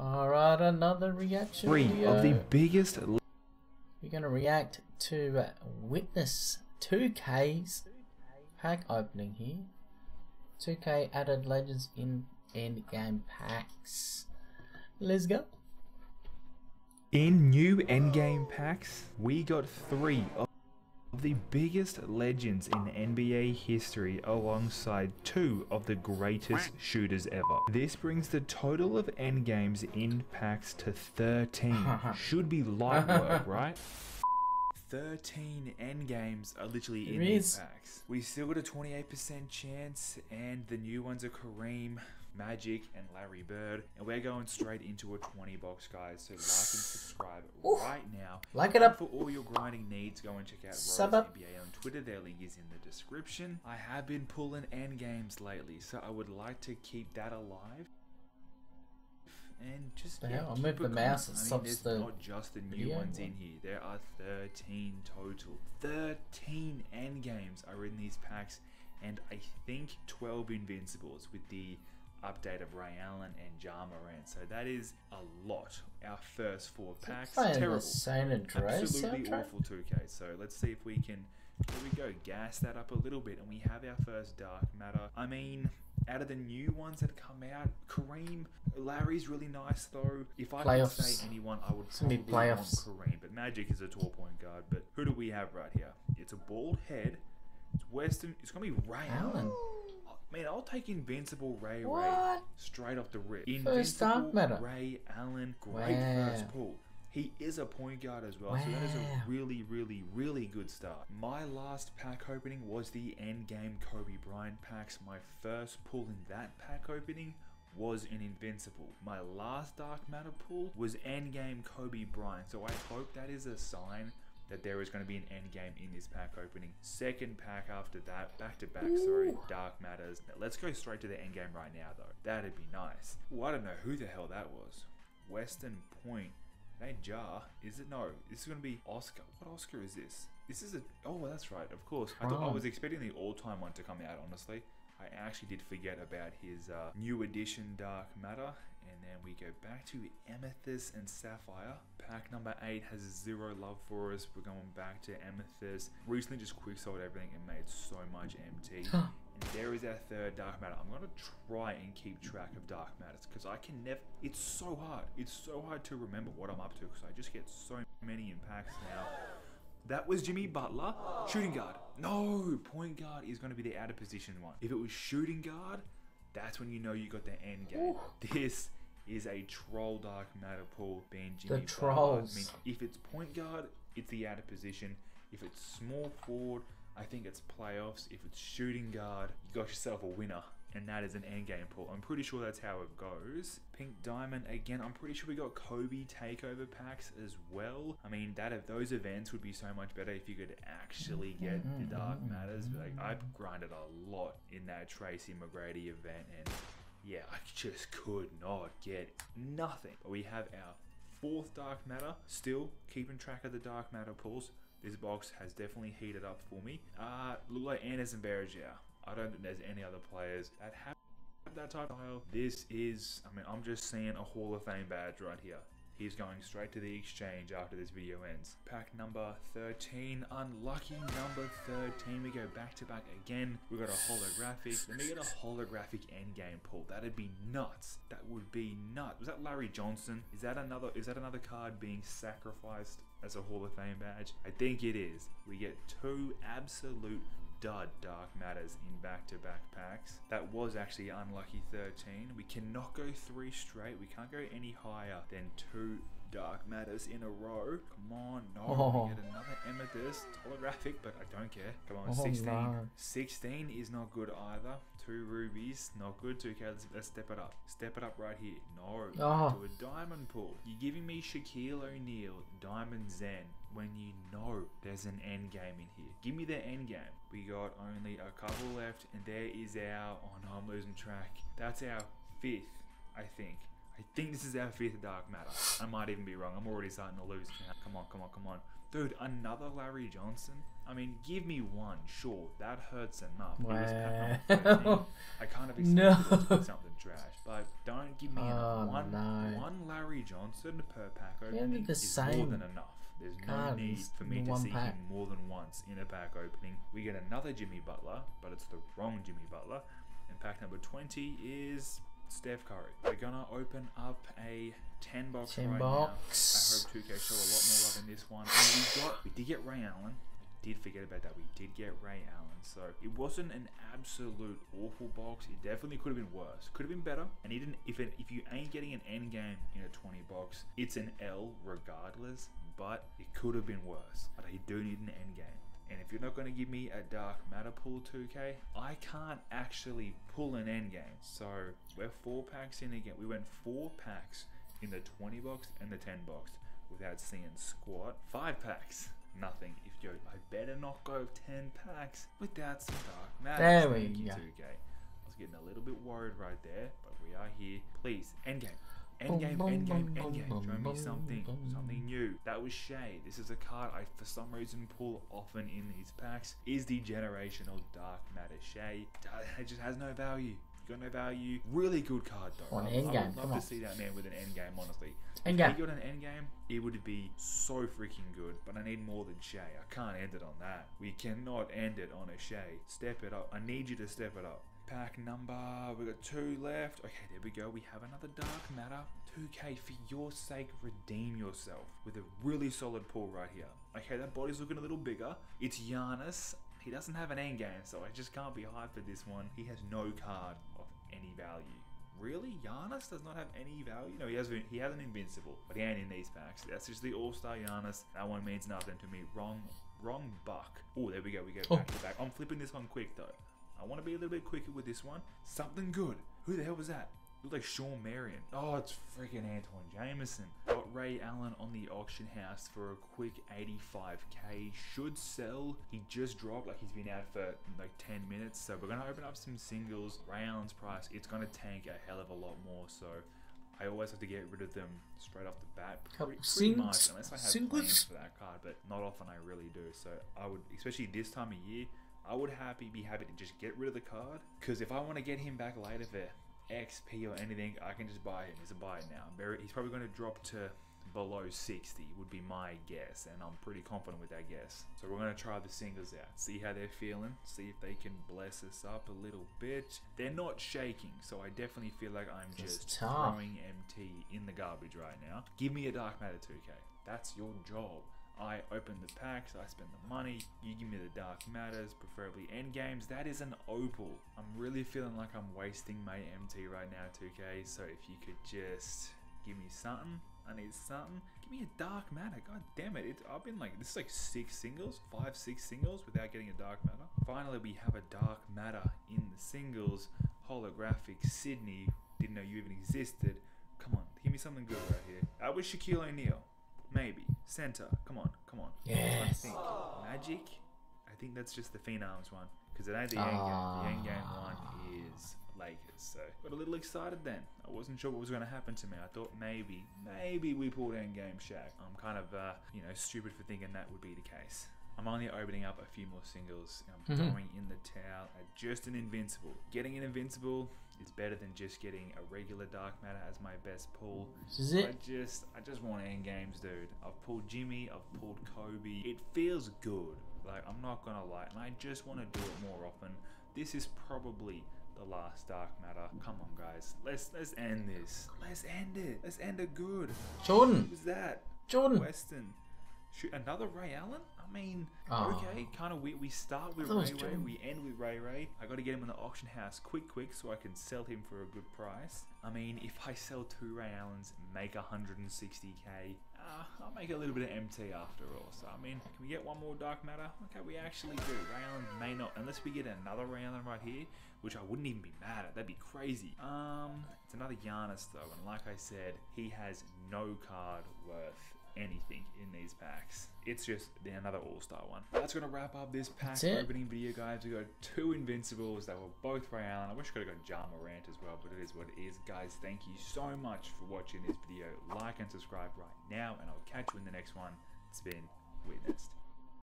Alright, another reaction Three video. of the biggest We're going to react to uh, Witness 2K's pack opening here. 2K added Legends in endgame packs. Let's go. In new endgame packs, we got three of the biggest legends in NBA history alongside two of the greatest shooters ever. This brings the total of endgames in packs to 13. Should be light work, right? 13 endgames are literally in There these packs. We still got a 28% chance, and the new ones are Kareem, Magic, and Larry Bird. And we're going straight into a 20 box, guys. So like and subscribe right now. Like it And up. For all your grinding needs, go and check out Rose Sub up. NBA on Twitter. Their link is in the description. I have been pulling end games lately, so I would like to keep that alive. And just The yeah. I'll keep move the mouse, it I mean, there's the not just the new ones in here. There are 13 total. 13 end games are in these packs, and I think 12 invincibles with the update of Ray Allen and Ja Morant. So that is a lot. Our first four packs. Terrible. Absolutely soundtrack. awful 2K. So let's see if we can. Here we go. Gas that up a little bit, and we have our first Dark Matter. I mean, out of the new ones that come out, Kareem, Larry's really nice though. If I could say anyone, I would probably be want playoffs. Kareem. But Magic is a tall point guard. But who do we have right here? It's a bald head. Western. It's gonna be Ray Allen. Oh, Allen. I mean, I'll take Invincible Ray Ray straight off the rip. Invincible. Ray Allen, great Wow. first pull. He is a point guard as well, so that is a really, really, really good start. My last pack opening was the Endgame Kobe Bryant packs. My first pull in that pack opening was an Invincible. My last Dark Matter pull was Endgame Kobe Bryant, so I hope that is a sign that there is going to be an end game in this pack opening. Second pack after that, back to back, sorry, Dark Matters. Now, let's go straight to the end game right now, though. That'd be nice. Well, I don't know who the hell that was. Western Point. Ain't Jar, is it? No, this is going to be Oscar. What Oscar is this? This is a. Oh, that's right, of course. I thought I was expecting the all time one to come out, honestly. I actually did forget about his uh, new edition Dark Matter. And then we go back to Amethyst and Sapphire. Pack number 8 has zero love for us. We're going back to Amethyst. Recently just quick sold everything and made so much MT. And there is our third Dark Matter. I'm going to try and keep track of Dark Matters because I can never. It's so hard. It's so hard to remember what I'm up to because I just get so many impacts now. That was Jimmy Butler. Shooting guard. No, point guard is going to be the out of position one. If it was shooting guard, that's when you know you got the end game. This is a troll dark matter pool being Jimmy Butler. I trolls. mean, if it's point guard, it's the out of position. If it's small forward, I think it's playoffs. If it's shooting guard, you got yourself a winner. And that is an end game pull. I'm pretty sure that's how it goes. Pink Diamond again. I'm pretty sure we got Kobe takeover packs as well. I mean, that of those events would be so much better if you could actually get mm-hmm. the Dark mm-hmm. Matters. But, like I mm-hmm. grinded a lot in that Tracy McGrady event, and yeah, I just could not get nothing. But we have our fourth Dark Matter. Still keeping track of the Dark Matter pulls. This box has definitely heated up for me. Uh, look like Anderson Berger. I don't think there's any other players that have that type of style. This is, I mean, I'm just seeing a Hall of Fame badge right here. He's going straight to the exchange after this video ends. Pack number 13, unlucky number 13. We go back to back again. We got a holographic. Then we get a holographic endgame pull. That'd be nuts. That would be nuts. Was that Larry Johnson? Is that another? Is that another card being sacrificed as a Hall of Fame badge? I think it is. We get two absolute dud Dark Matters in back-to-back packs. That was actually unlucky 13. We cannot go three straight. We can't go any higher than two Dark Matters in a row. Come on, no. Oh. We get another Amethyst holographic, but I don't care. Come on, Oh, 16. no. 16 is not good either. Two rubies, not good. Two okay, let's, let's step it up. Step it up right here. No, Oh. to a diamond pull. You're giving me Shaquille O'Neal, Diamond Zen, when you know there's an end game in here. Give me the end game. We got only a couple left, and there is our. Oh no, I'm losing track. That's our fifth, I think. I think this is our fifth Dark Matter. I might even be wrong. I'm already starting to lose count. Come on, come on, come on. Dude, another Larry Johnson? I mean, give me one, sure. That hurts enough. It was pack number 13. Wow. I kind of expected No. it something trash, but don't give me Oh, one, no. one Larry Johnson per pack opening the is more same than enough. There's no need for me to see pack. him more than once in a pack opening. We get another Jimmy Butler, but it's the wrong Jimmy Butler. And pack number 20 is Steph Curry. We're gonna open up a 10 box 10 right box. now. I hope 2K show a lot more love in this one. And we got, we did get Ray Allen. Did forget about that. We did get Ray Allen. So it wasn't an absolute awful box. It definitely could have been worse. Could have been better. And even if it, if you ain't getting an end game in a 20 box, it's an L regardless. But it could have been worse. But I do need an end game. And if you're not going to give me a Dark Matter pull 2K, I can't actually pull an end game. So we're four packs in again. We went four packs in the 20 box and the 10 box without seeing squat. Five packs, nothing. If you, I better not go 10 packs without some Dark Matter. There we go. 2K. I was getting a little bit worried right there, but we are here. Please, end game. Boom, End game, end game, end game. Show me something, something new. That was Shai. This is a card I, for some reason, pull often in these packs. Is the generational Dark Matter Shai? It just has no value. Got no value. Really good card though. Want I, an end I game, would love come to on. see that man with an end game. Honestly, End if he got an end game, it would be so freaking good. But I need more than Shai. I can't end it on that. We cannot end it on a Shai. Step it up. I need you to step it up. Pack number, we got two left. Okay, there we go. We have another Dark Matter. 2K, for your sake, redeem yourself with a really solid pull right here. Okay, that body's looking a little bigger. It's Giannis. He doesn't have an end game, so I just can't be hyped for this one. He has no card of any value. Really, Giannis does not have any value. No, he has he has an invincible, but he ain't in these packs. That's just the All Star Giannis. That one means nothing to me. Wrong, wrong buck. Oh, there we go. We go Oh. back to back. I'm flipping this one quick though. I want to be a little bit quicker with this one. Something good. Who the hell was that? Looked like Shawn Marion. Oh, it's freaking Antawn Jamison. Got Ray Allen on the auction house for a quick 85k. Should sell. He just dropped, like he's been out for like 10 minutes. So we're gonna open up some singles. Ray Allen's price, it's gonna tank a hell of a lot more. So I always have to get rid of them straight off the bat. Pretty, pretty much, unless I have singles? plans for that card, but not often I really do. So I would, especially this time of year, I would happy be happy to just get rid of the card because if I want to get him back later for XP or anything, I can just buy him. He's a buy now. He's probably going to drop to below 60 would be my guess and I'm pretty confident with that guess. So we're going to try the singles out, see how they're feeling, see if they can bless us up a little bit. They're not shaking, so I definitely feel like I'm It's just tough. throwing MT in the garbage right now. Give me a Dark Matter 2K. That's your job. I open the packs, I spend the money, you give me the dark matters, preferably end games. That is an opal. I'm really feeling like I'm wasting my MT right now, 2K. So if you could just give me something, I need something. Give me a dark matter. God damn it. it I've been like, this is like six singles, five, six singles without getting a dark matter. Finally, we have a dark matter in the singles. Holographic Sydney. Didn't know you even existed. Come on, give me something good right here. I was Shaquille O'Neal. Maybe. Center. Come on, come on. I'm trying to Yes. think. Magic? I think that's just the Phenoms one. Because it ain't the end game. The end game one is Lakers. So got a little excited then. I wasn't sure what was going to happen to me. I thought maybe, maybe we pulled end game Shaq. I'm kind of, uh, you know, stupid for thinking that would be the case. I'm only opening up a few more singles. I'm Mhm. throwing in the towel at just an invincible. Getting an invincible is better than just getting a regular dark matter as my best pull. This is I just, I just want end games, dude. I've pulled Jimmy, I've pulled Kobe. It feels good. Like I'm not gonna lie, and I just want to do it more often. This is probably the last Dark Matter. Come on, guys, let's let's end this. Let's end it. Let's end it good. Jordan. Who's that? Jordan. Weston. Shoot, another Ray Allen? I mean, Ah. okay, kind of weird. We start with thought it was Ray Ray, we end with Ray Ray. I got to get him in the auction house quick, quick, so I can sell him for a good price. I mean, if I sell two Ray Allens, make 160k, uh, I'll make a little bit of MT after all. So, I mean, can we get one more Dark Matter? Okay, we actually do. Ray Allen may not, unless we get another Ray Allen right here, which I wouldn't even be mad at. That'd be crazy. Um, it's another Giannis though, and like I said, he has no card worth anything in these packs. It's just another all-star one. That's gonna wrap up this pack opening video, guys. We got two Invincibles that were both Ray Allen. I wish I could have got Ja Morant as well, but it is what it is, guys. Thank you so much for watching this video. Like and subscribe right now, and I'll catch you in the next one. It's been witnessed.